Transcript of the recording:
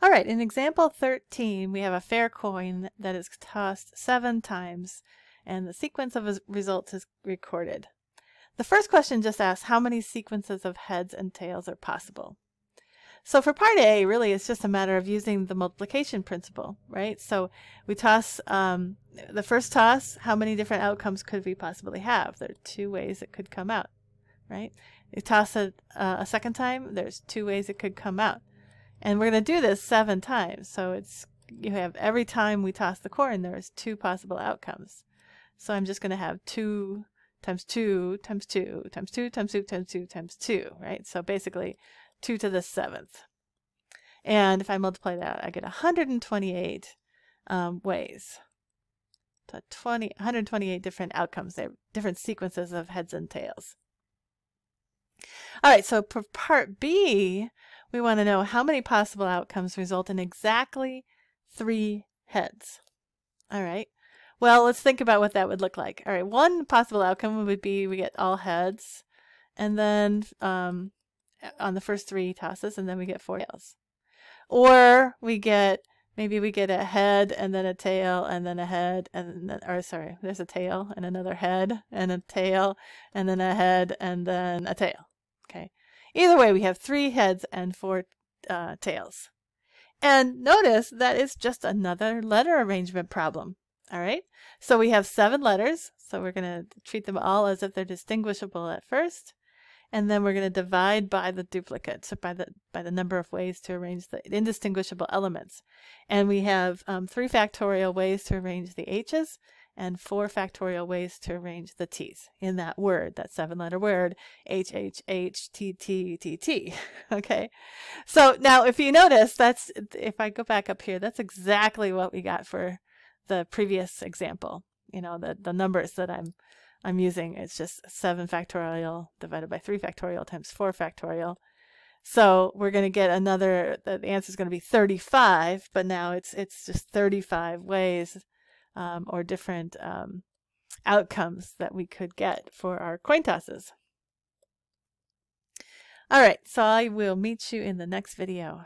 All right, in example 13, we have a fair coin that is tossed seven times, and the sequence of results is recorded. The first question just asks how many sequences of heads and tails are possible. So for part A, really, it's just a matter of using the multiplication principle, right? So we toss um, the first toss, how many different outcomes could we possibly have? There are two ways it could come out, right? You toss it uh, a second time, there's two ways it could come out. And we're going to do this seven times. So it's you have every time we toss the coin, there's two possible outcomes. So I'm just going to have two times two times two times two times two times two times two, right? So basically 2 to the seventh. And if I multiply that, I get 128 um, ways. So 20, 128 different outcomes there, different sequences of heads and tails. All right, so for part B, we want to know how many possible outcomes result in exactly three heads. All right. Well, let's think about what that would look like. All right, one possible outcome would be we get all heads, and then um, on the first three tosses, and then we get four tails. Or we get maybe we get a head and then a tail and then a head and then or sorry, there's a tail and another head and a tail and then a head and then a tail. Okay. Either way, we have three heads and four uh, tails. And notice that it's just another letter arrangement problem. All right. So we have seven letters. So we're going to treat them all as if they're distinguishable at first and then we're going to divide by the duplicate, so by the by the number of ways to arrange the indistinguishable elements. And we have um, three factorial ways to arrange the h's and four factorial ways to arrange the t's in that word, that seven-letter word, h h h t t t t. okay, so now if you notice, that's if I go back up here, that's exactly what we got for the previous example. You know, the the numbers that I'm I'm using. It's just 7 factorial divided by 3 factorial times 4 factorial. So we're going to get another, the answer is going to be 35, but now it's, it's just 35 ways um, or different um, outcomes that we could get for our coin tosses. All right, so I will meet you in the next video.